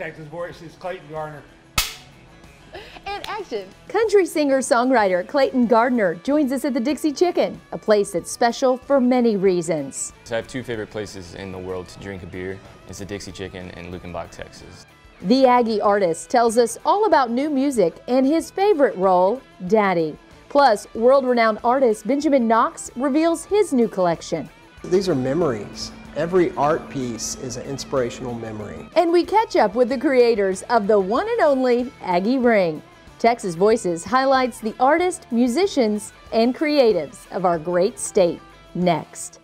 Texas Voices, Clayton Gardner. And action. Country singer-songwriter Clayton Gardner joins us at the Dixie Chicken, a place that's special for many reasons. So I have two favorite places in the world to drink a beer. It's the Dixie Chicken in Luckenbach, Texas. The Aggie artist tells us all about new music and his favorite role, Daddy. Plus, world-renowned artist Benjamin Knox reveals his new collection. These are memories. Every art piece is an inspirational memory. And we catch up with the creators of the one and only Aggie Ring. Texas Voices highlights the artists, musicians, and creatives of our great state. Next.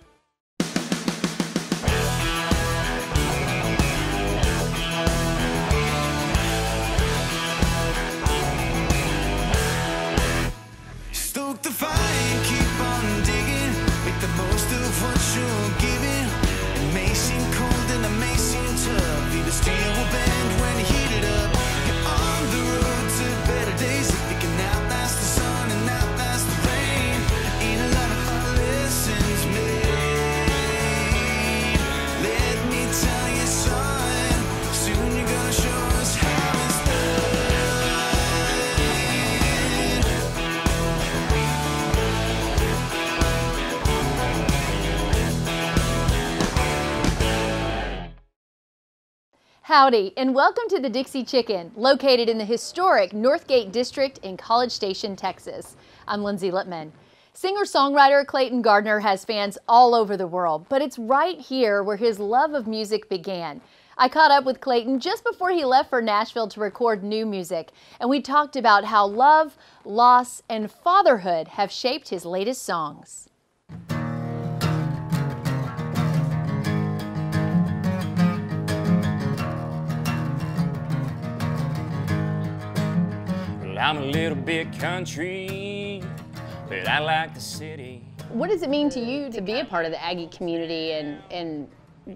Howdy, and welcome to the Dixie Chicken, located in the historic Northgate District in College Station, Texas. I'm Lindsay Lippman. Singer-songwriter Clayton Gardner has fans all over the world, but it's right here where his love of music began. I caught up with Clayton just before he left for Nashville to record new music, and we talked about how love, loss, and fatherhood have shaped his latest songs. I'm a little bit country, but I like the city. What does it mean to you to be a part of the Aggie community and, and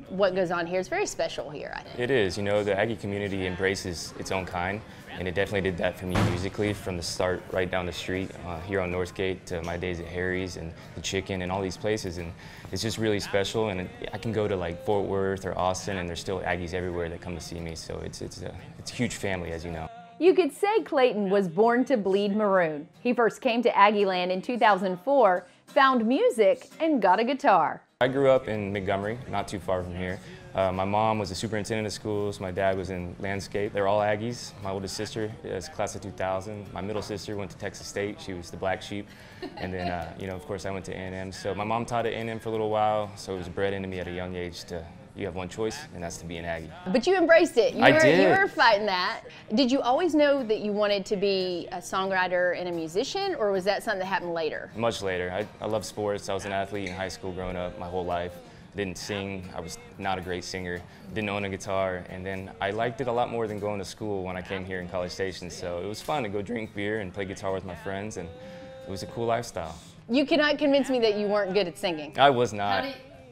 what goes on here? It's very special here, I think. It is, you know, the Aggie community embraces its own kind, and it definitely did that for me musically from the start right down the street uh, here on Northgate to my days at Harry's and the Chicken and all these places. And it's just really special, and it, I can go to like Fort Worth or Austin, and there's still Aggies everywhere that come to see me, so it's, it's, a, it's a huge family, as you know. You could say Clayton was born to bleed maroon. He first came to Aggieland in 2004, found music, and got a guitar. I grew up in Montgomery, not too far from here. Uh, my mom was a superintendent of schools. My dad was in landscape. They're all Aggies. My oldest sister is class of 2000. My middle sister went to Texas State. She was the black sheep. And then, uh, you know, of course, I went to A&M. So my mom taught at A&M for a little while. So it was bred into me at a young age to you have one choice, and that's to be an Aggie. But you embraced it. You I were, You were fighting that. Did you always know that you wanted to be a songwriter and a musician, or was that something that happened later? Much later. I, I love sports. I was an athlete in high school growing up my whole life. Didn't sing. I was not a great singer. Didn't own a guitar. And then I liked it a lot more than going to school when I came here in College Station. So it was fun to go drink beer and play guitar with my friends, and it was a cool lifestyle. You cannot convince me that you weren't good at singing. I was not.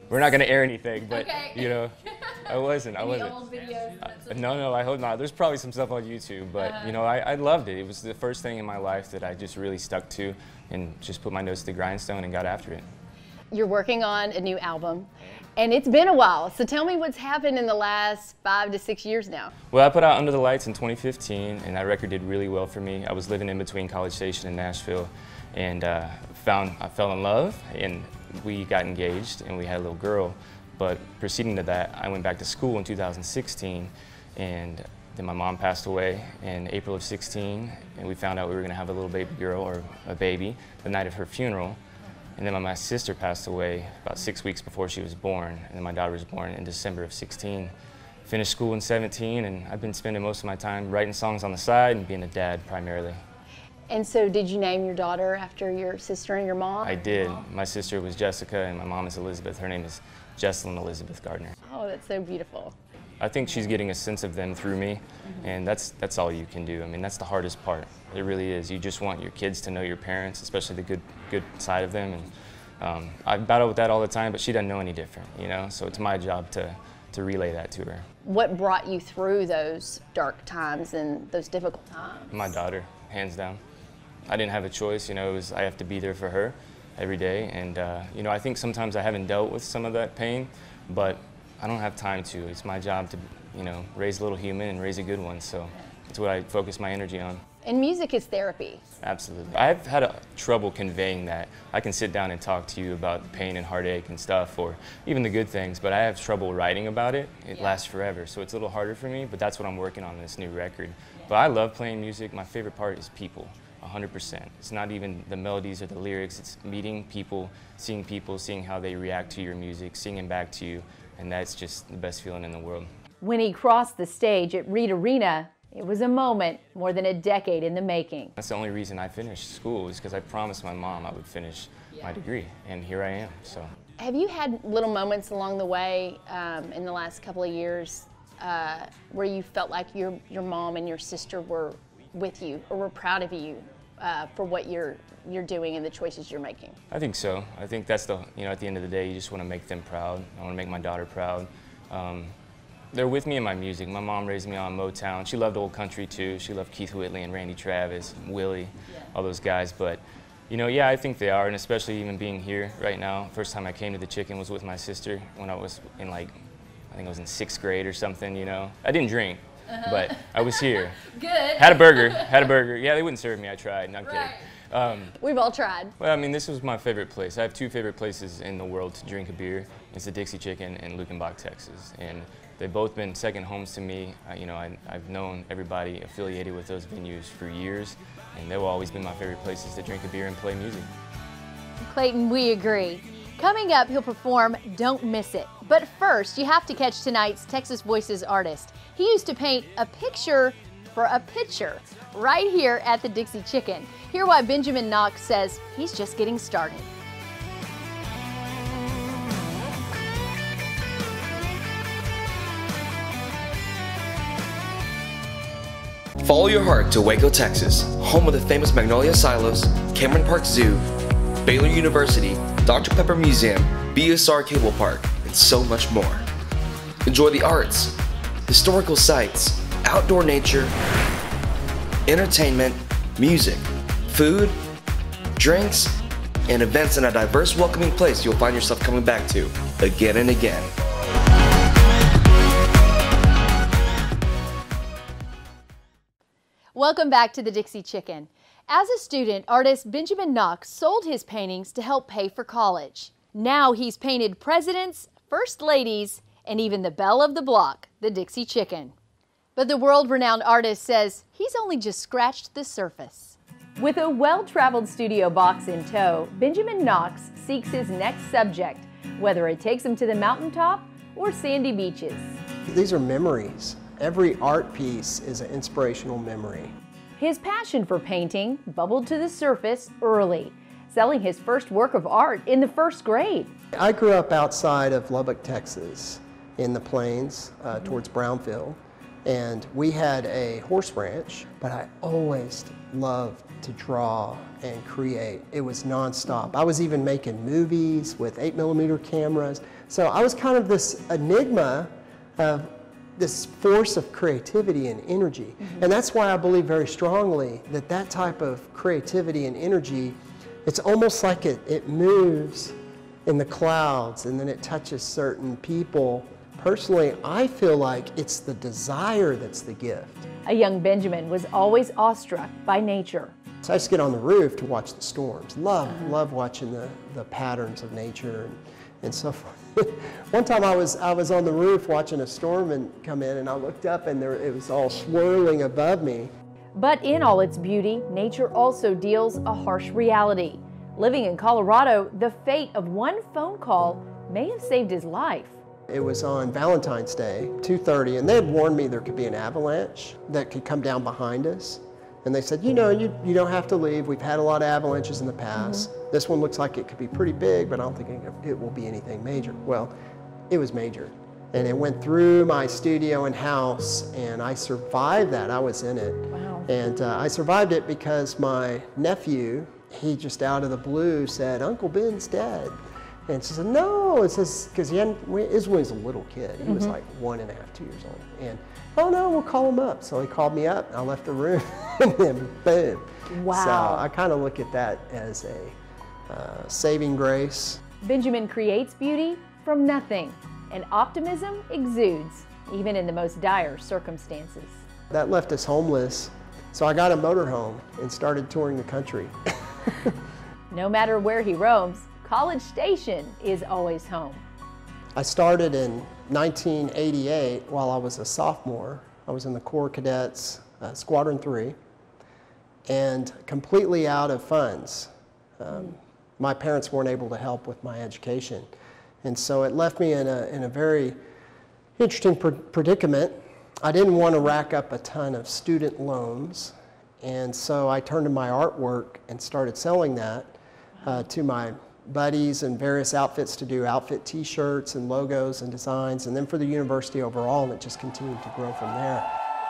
Did- We're not going to air anything, but Okay. you know, I wasn't. I wasn't. Uh, no, no, I hope not. There's probably some stuff on YouTube, but Uh-huh. you know, I, I loved it. It was the first thing in my life that I just really stuck to and just put my nose to the grindstone and got after it. You're working on a new album, and it's been a while. So tell me what's happened in the last five to six years now. Well, I put out Under the Lights in 2015, and that record did really well for me. I was living in between College Station and Nashville, and uh, found I fell in love, and we got engaged, and we had a little girl. But preceding to that, I went back to school in 2016, and then my mom passed away in April of 16, and we found out we were going to have a little baby girl or a baby the night of her funeral. And then my sister passed away about six weeks before she was born, and then my daughter was born in December of 16. Finished school in 17, and I've been spending most of my time writing songs on the side and being a dad primarily. And so, did you name your daughter after your sister and your mom? I did. My sister was Jessica, and my mom is Elizabeth. Her name is Jesselyn Elizabeth Gardner. Oh, that's so beautiful. I think she's getting a sense of them through me, and that's that's all you can do. I mean, that's the hardest part. It really is. You just want your kids to know your parents, especially the good good side of them. And um, I battle with that all the time, but she doesn't know any different, you know. So it's my job to to relay that to her. What brought you through those dark times and those difficult times? My daughter, hands down. I didn't have a choice, you know. It was I have to be there for her every day, and uh, you know, I think sometimes I haven't dealt with some of that pain, but I don't have time to. It's my job to, you know, raise a little human and raise a good one. So that's what I focus my energy on. And music is therapy. Absolutely. I've had a, trouble conveying that. I can sit down and talk to you about pain and heartache and stuff, or even the good things, but I have trouble writing about it. It Yeah. lasts forever, so it's a little harder for me, but that's what I'm working on this new record. But I love playing music. My favorite part is people, 100%. It's not even the melodies or the lyrics, it's meeting people, seeing people, seeing how they react to your music, singing back to you, and that's just the best feeling in the world. When he crossed the stage at Reed Arena, it was a moment more than a decade in the making. That's the only reason I finished school is because I promised my mom I would finish my degree, and here I am. So Have you had little moments along the way um, in the last couple of years uh, where you felt like your your mom and your sister were with you or we're proud of you uh, for what you're you're doing and the choices you're making? I think so. I think that's the, you know, at the end of the day, you just want to make them proud. I want to make my daughter proud. Um, they're with me in my music. My mom raised me on Motown. She loved old country too. She loved Keith Whitley and Randy Travis, Willie, all those guys. But, you know, yeah, I think they are, and especially even being here right now. First time I came to the Chicken was with my sister when I was in like, I think I was in sixth grade or something. You know, I didn't drink, but I was here. Good. Had a burger. Had a burger. Yeah, they wouldn't serve me. I tried. Not kidding. Um, We've all tried. well, I mean, this was my favorite place. I have two favorite places in the world to drink a beer. It's the Dixie Chicken in Luckenbach, Texas. And they've both been second homes to me. Uh, you know, I, I've known everybody affiliated with those venues for years, and they will always be my favorite places to drink a beer and play music. Clayton, we agree. Coming up, he'll perform Don't Miss It. But first, you have to catch tonight's Texas Voices artist. He used to paint a picture for a pitcher right here at the Dixie Chicken. Hear why Benjamin Knox says he's just getting started. Follow your heart to Waco, Texas, home of the famous Magnolia Silos, Cameron Park Zoo, Baylor University, Dr. Pepper Museum, BSR Cable Park, and so much more. Enjoy the arts, historical sites, outdoor nature, entertainment, music, food, drinks, and events in a diverse, welcoming place you'll find yourself coming back to again and again. Welcome back to the Dixie Chicken. As a student, artist Benjamin Knox sold his paintings to help pay for college. Now he's painted presidents, first ladies, and even the belle of the block, the Dixie Chicken. But the world renowned artist says he's only just scratched the surface. With a well traveled studio box in tow, Benjamin Knox seeks his next subject, whether it takes him to the mountaintop or sandy beaches. These are memories. Every art piece is an inspirational memory. His passion for painting bubbled to the surface early, selling his first work of art in the first grade. I grew up outside of Lubbock, Texas, in the plains uh, towards Brownfield, and we had a horse ranch, but I always loved to draw and create. It was nonstop. I was even making movies with 8 millimeter cameras. So I was kind of this enigma of this force of creativity and energy. And that's why I believe very strongly that that type of creativity and energy, it's almost like it, it moves in the clouds and then it touches certain people. Personally, I feel like it's the desire that's the gift. A young Benjamin was always awestruck by nature. So I just get on the roof to watch the storms. Love, love watching the, the patterns of nature and, and so forth. One time I was, I was on the roof watching a storm and come in and I looked up and there, it was all swirling above me. But in all its beauty, nature also deals a harsh reality. Living in Colorado, the fate of one phone call may have saved his life. It was on Valentine's Day, 2.30, and they had warned me there could be an avalanche that could come down behind us. And they said, you know, you, you don't have to leave. We've had a lot of avalanches in the past. This one looks like it could be pretty big, but I don't think it, it will be anything major. Well, it was major. And it went through my studio and house, and I survived that. I was in it. Wow. And uh, I survived it because my nephew, he just out of the blue said, Uncle Ben's dead. And she said, no, it says, because he hadn't, his when he was a little kid. He was like one and a half, two years old. And, oh no, we'll call him up. So he called me up, I left the room, and then boom. Wow. So I kind of look at that as a uh, saving grace. Benjamin creates beauty from nothing, and optimism exudes even in the most dire circumstances. That left us homeless, so I got a motorhome and started touring the country. no matter where he roams, College Station is always home. I started in 1988 while I was a sophomore. I was in the Corps Cadets, uh, Squadron 3, and completely out of funds. Um, my parents weren't able to help with my education. And so it left me in a, in a very interesting pr predicament. I didn't want to rack up a ton of student loans, and so I turned to my artwork and started selling that uh, to my buddies and various outfits to do outfit t-shirts and logos and designs, and then for the university overall, and it just continued to grow from there.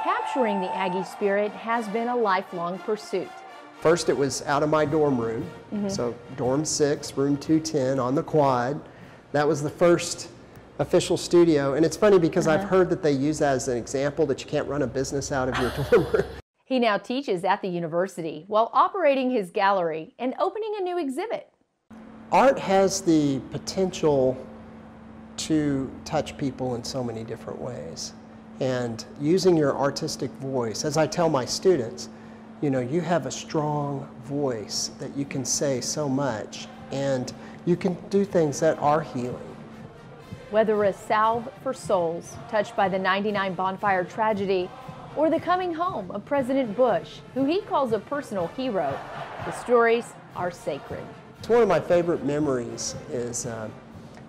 Capturing the Aggie spirit has been a lifelong pursuit. First, it was out of my dorm room. Mm -hmm. So, dorm six, room 210 on the quad. That was the first official studio. And it's funny because uh -huh. I've uh-huh. heard that they use that as an example that you can't run a business out of your dorm room. He now teaches at the university while operating his gallery and opening a new exhibit. Art has the potential to touch people in so many different ways. And using your artistic voice, as I tell my students, you know, you have a strong voice that you can say so much and you can do things that are healing. Whether a salve for souls touched by the 99 bonfire tragedy or the coming home of President Bush, who he calls a personal hero, the stories are sacred. It's one of my favorite memories is, uh,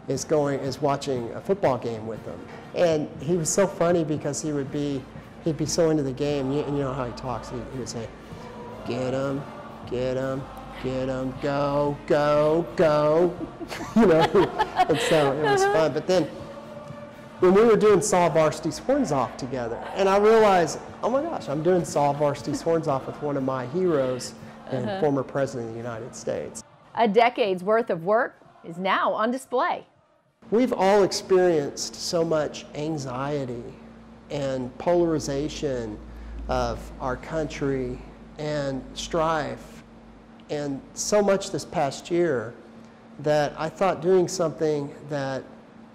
is going, is watching a football game with him. And he was so funny because he would be, he'd be so into the game, and you know how he talks, he, he would say, get him, get him, get him, go, go, go. you know, and so it was fun. But then when we were doing Saw Varsity's Horns Off together, and I realized, oh my gosh, I'm doing Saw Varsity's Horns Off with one of my heroes and uh -huh. former President of the United States. A decade's worth of work is now on display. We've all experienced so much anxiety and polarization of our country and strife and so much this past year that I thought doing something that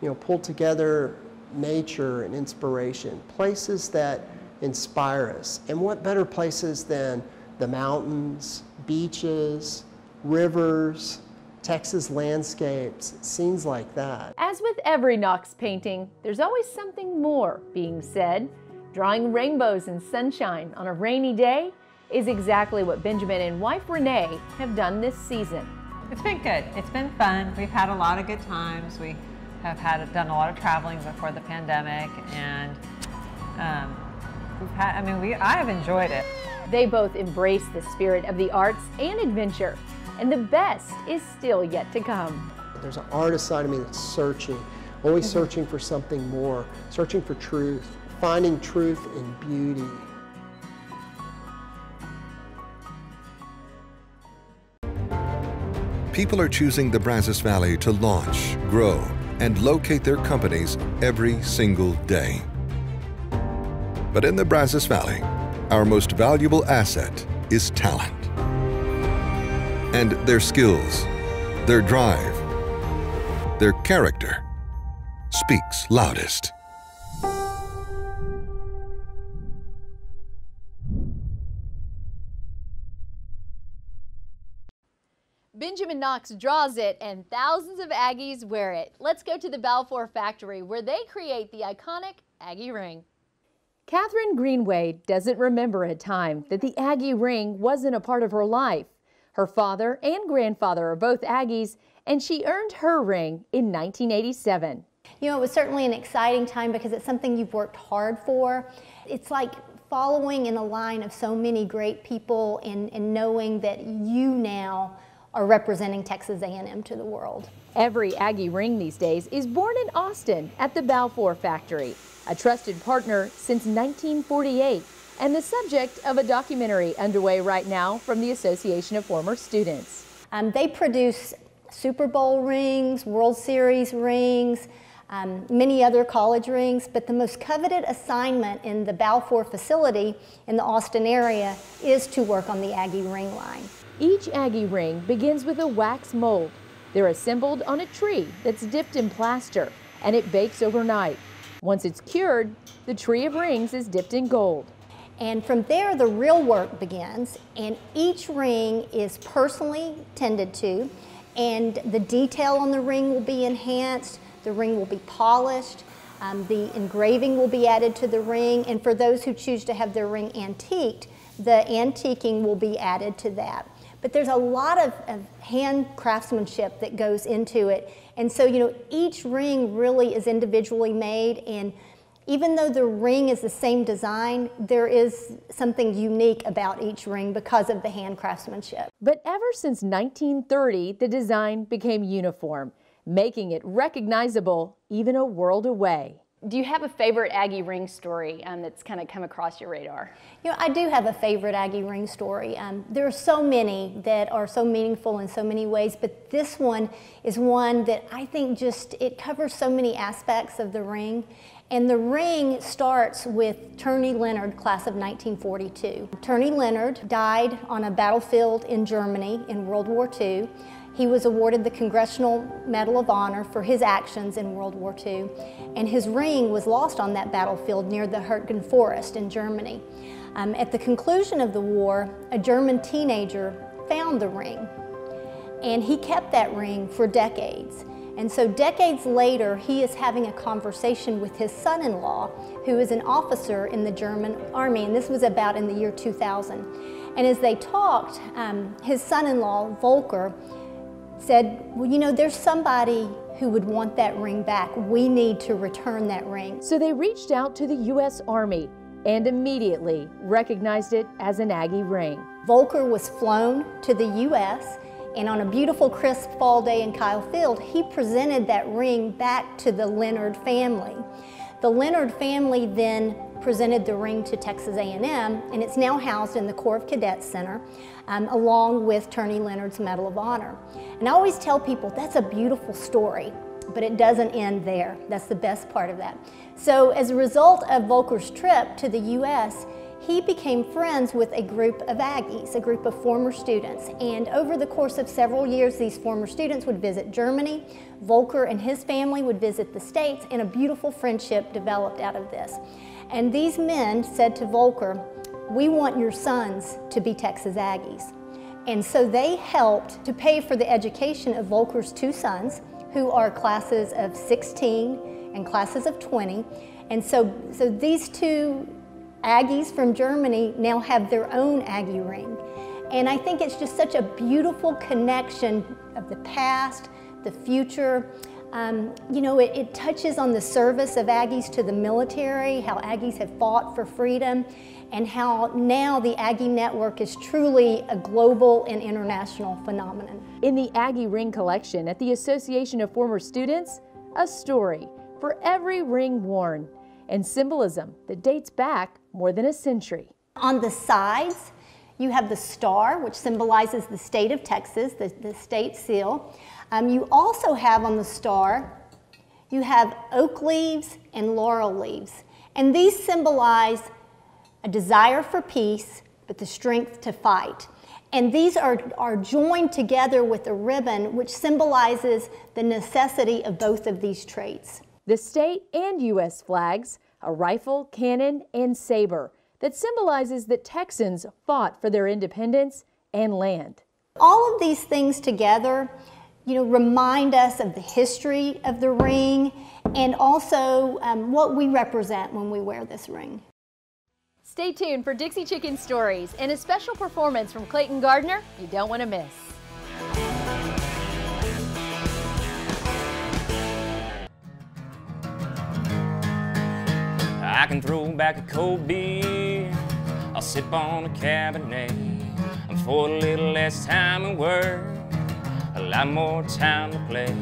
you know pulled together nature and inspiration, places that inspire us. And what better places than the mountains, beaches, rivers, Texas landscapes, scenes like that. As with every Knox painting, there's always something more being said. Drawing rainbows and sunshine on a rainy day is exactly what Benjamin and wife Renee have done this season. It's been good. It's been fun. We've had a lot of good times. We have had done a lot of traveling before the pandemic, and um, we've had. I mean, we I have enjoyed it. They both embrace the spirit of the arts and adventure, and the best is still yet to come. There's an artist side of me that's searching, always mm -hmm. searching for something more, searching for truth, finding truth in beauty. People are choosing the Brazos Valley to launch, grow, and locate their companies every single day. But in the Brazos Valley, our most valuable asset is talent. And their skills, their drive, their character speaks loudest. Benjamin Knox draws it and thousands of Aggies wear it. Let's go to the Balfour factory where they create the iconic Aggie ring. Catherine Greenway doesn't remember a time that the Aggie ring wasn't a part of her life. Her father and grandfather are both Aggies, and she earned her ring in 1987. You know, it was certainly an exciting time because it's something you've worked hard for. It's like following in the line of so many great people and, and knowing that you now are representing Texas A&M to the world. Every Aggie ring these days is born in Austin at the Balfour factory, a trusted partner since 1948 and the subject of a documentary underway right now from the Association of Former Students. Um, they produce Super Bowl rings, World Series rings, um, many other college rings, but the most coveted assignment in the Balfour facility in the Austin area is to work on the Aggie ring line. Each Aggie ring begins with a wax mold. They're assembled on a tree that's dipped in plaster and it bakes overnight. Once it's cured, the tree of rings is dipped in gold. And from there, the real work begins, and each ring is personally tended to, and the detail on the ring will be enhanced, the ring will be polished, um, the engraving will be added to the ring, and for those who choose to have their ring antiqued, the antiquing will be added to that. But there's a lot of, of hand craftsmanship that goes into it. And so, you know, each ring really is individually made and even though the ring is the same design, there is something unique about each ring because of the hand craftsmanship. But ever since 1930, the design became uniform, making it recognizable even a world away. Do you have a favorite Aggie ring story um, that's kind of come across your radar? You know, I do have a favorite Aggie ring story. Um, there are so many that are so meaningful in so many ways, but this one is one that I think just, it covers so many aspects of the ring. And the ring starts with Turney Leonard, class of 1942. Turney Leonard died on a battlefield in Germany in World War II. He was awarded the Congressional Medal of Honor for his actions in World War II, and his ring was lost on that battlefield near the Hurtgen Forest in Germany. Um, at the conclusion of the war, a German teenager found the ring, and he kept that ring for decades. And so decades later, he is having a conversation with his son-in-law, who is an officer in the German army, and this was about in the year 2000. And as they talked, um, his son-in-law, Volker, said, well, you know, there's somebody who would want that ring back. We need to return that ring. So they reached out to the U.S. Army and immediately recognized it as an Aggie ring. Volker was flown to the U.S. and on a beautiful crisp fall day in Kyle Field, he presented that ring back to the Leonard family. The Leonard family then presented the ring to Texas A&M and it's now housed in the Corps of Cadets Center um, along with Turney Leonard's Medal of Honor. And I always tell people that's a beautiful story, but it doesn't end there. That's the best part of that. So as a result of Volker's trip to the U.S., he became friends with a group of Aggies, a group of former students. And over the course of several years, these former students would visit Germany. Volker and his family would visit the States, and a beautiful friendship developed out of this. And these men said to Volker, we want your sons to be Texas Aggies. And so they helped to pay for the education of Volker's two sons, who are classes of 16 and classes of 20. And so, so these two Aggies from Germany now have their own Aggie ring. And I think it's just such a beautiful connection of the past, the future. Um, you know, it, it touches on the service of Aggies to the military, how Aggies have fought for freedom and how now the Aggie Network is truly a global and international phenomenon. In the Aggie Ring Collection at the Association of Former Students, a story for every ring worn and symbolism that dates back more than a century. On the sides, you have the star, which symbolizes the state of Texas, the, the state seal. Um, you also have on the star, you have oak leaves and laurel leaves. And these symbolize a desire for peace, but the strength to fight. And these are, are joined together with a ribbon, which symbolizes the necessity of both of these traits. The state and U.S. flags, a rifle, cannon, and saber that symbolizes that Texans fought for their independence and land. All of these things together, you know, remind us of the history of the ring and also um, what we represent when we wear this ring. Stay tuned for Dixie Chicken Stories and a special performance from Clayton Gardner you don't want to miss. I can throw back a cold beer. I'll sip on a Cabernet. And for a little less time at work, a lot more time to play.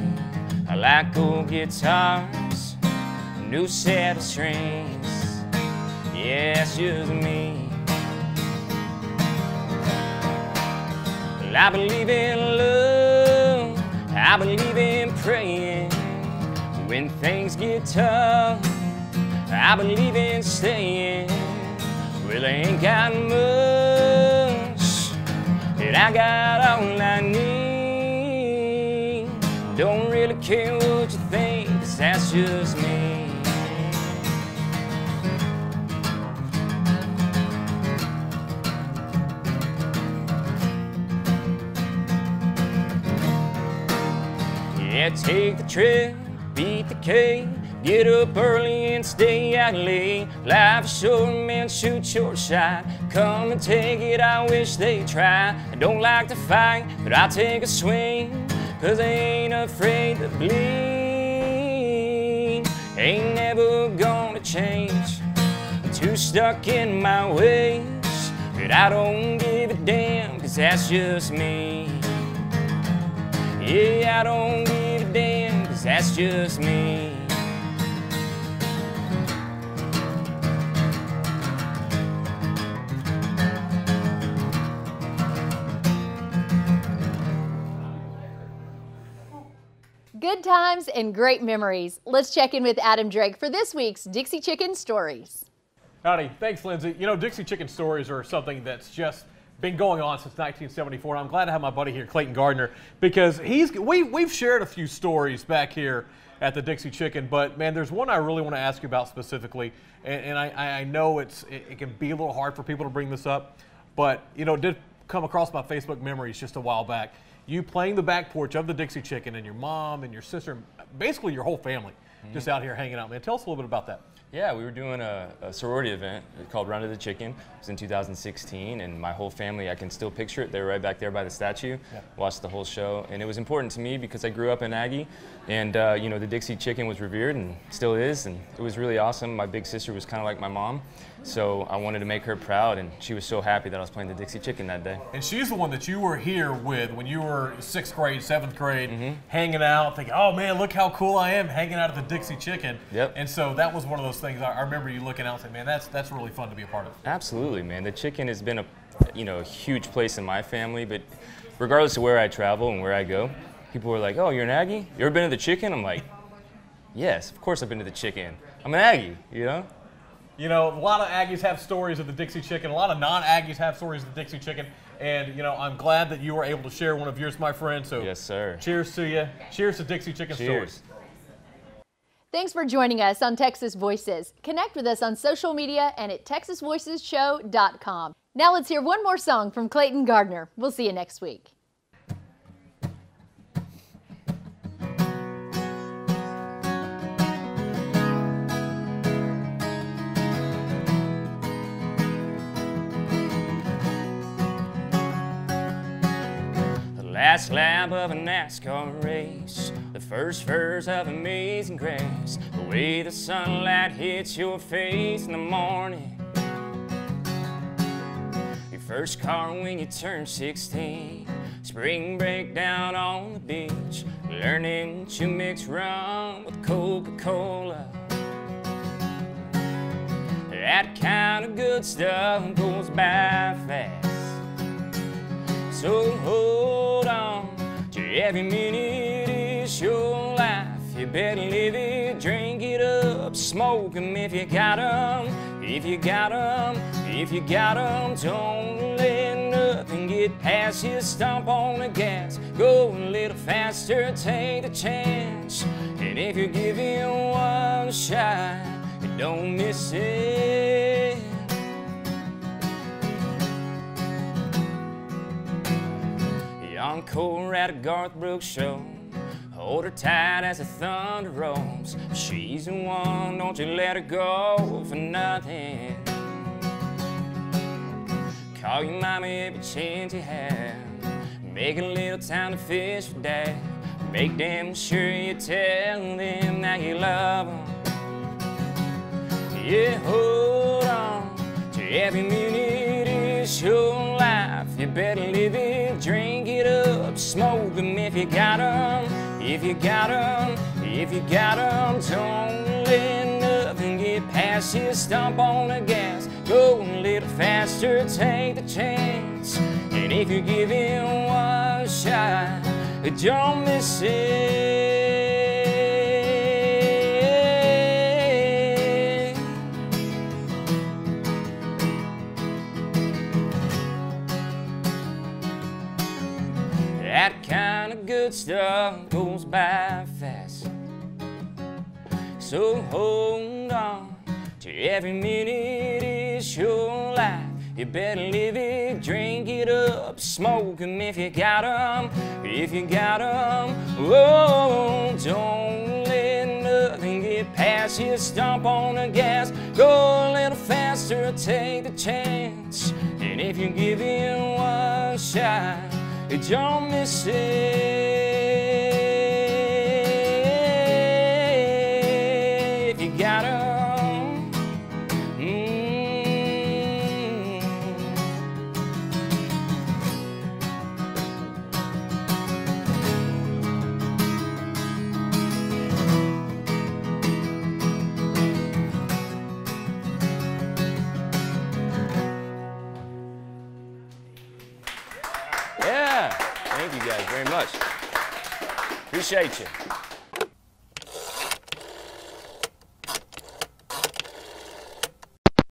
I like old guitars, new set of strings yeah, it's just me. Well, I believe in love, I believe in praying. When things get tough, I've been staying. staying, really ain't got much, and I got all I need. Don't really care what you think, cause that's just me. Yeah, take the trip, beat the cake get up early and stay out late. Life's short, man, shoot your shot. Come and take it, I wish they try. I don't like to fight, but I'll take a swing, cause I ain't afraid to bleed. Ain't never gonna change. I'm too stuck in my ways, but I don't give a damn, cause that's just me. Yeah, I don't give a damn, cause that's just me. Good times and great memories. Let's check in with Adam Drake for this week's Dixie Chicken Stories. Howdy. Thanks, Lindsay. You know, Dixie Chicken Stories are something that's just been going on since 1974. I'm glad to have my buddy here, Clayton Gardner, because he's we we've shared a few stories back here at the Dixie Chicken, but man, there's one I really want to ask you about specifically, and, and I, I know it's it, it can be a little hard for people to bring this up, but you know, it did come across my Facebook memories just a while back. You playing the back porch of the Dixie Chicken, and your mom and your sister, basically your whole family, just out here hanging out. Man, tell us a little bit about that. Yeah, we were doing a, a sorority event called Run to the Chicken. It was in 2016, and my whole family, I can still picture it. They were right back there by the statue, Yeah. watched the whole show. And it was important to me because I grew up in Aggie, and uh, you know, the Dixie Chicken was revered and still is, and it was really awesome. My big sister was kind of like my mom, so I wanted to make her proud, and she was so happy that I was playing the Dixie Chicken that day. And she's the one that you were here with when you were sixth grade, seventh grade, Mm-hmm. hanging out, thinking, "Oh man, look how cool I am hanging out at the Dixie Chicken." Yep. And so that was one of those things. I, remember you looking out and saying, "Man, that's that's really fun to be a part of." Absolutely, man. The chicken has been a, you know, a huge place in my family. But regardless of where I travel and where I go, people were like, "Oh, you're an Aggie? You ever been to the chicken?" I'm like, "Yes, of course I've been to the chicken. I'm an Aggie." You know? You know, a lot of Aggies have stories of the Dixie Chicken. A lot of non-Aggies have stories of the Dixie Chicken. And you know, I'm glad that you were able to share one of yours, my friend. So Yes, sir. cheers to you. Cheers to Dixie Chicken Cheers. stories. Thanks for joining us on Texas Voices. Connect with us on social media and at texasvoicesshow.com. Now let's hear one more song from Clayton Gardner. We'll see you next week. Last lap of a NASCAR race, the first verse of Amazing Grace, the way the sunlight hits your face in the morning. Your first car when you turn 16, spring break down on the beach, learning to mix rum with Coca-Cola. That kind of good stuff goes by fast. So hold on to every minute is your life. You better live it, drink it up, smoke 'em if you got 'em. If you got 'em, if you got 'em, don't let nothing get past you. Stomp on the gas, go a little faster, take the chance. And if you give it one shot, don't miss it. Encore at a Garth Brooks show. Hold her tight as the thunder rolls. She's the one, don't you let her go for nothing. Call your mama every chance you have. Make a little time to fish for dad. Make damn sure you tell them that you love them. Yeah, hold on to every minute is your life. You better live it, drink it up, smoke them if you got 'em. If you got 'em, if you got got 'em, don't let nothing get past you. Stomp on the gas, go a little faster, take the chance. And if you give it one shot, don't miss it. Stuff goes by fast. So hold on to every minute is your life. You better live it, drink it up, smoke 'em if you got 'em. If you got 'em, oh, don't let nothing get past you. Stomp on the gas, go a little faster, take the chance. And if you give it one shot, don't miss it. Yeah,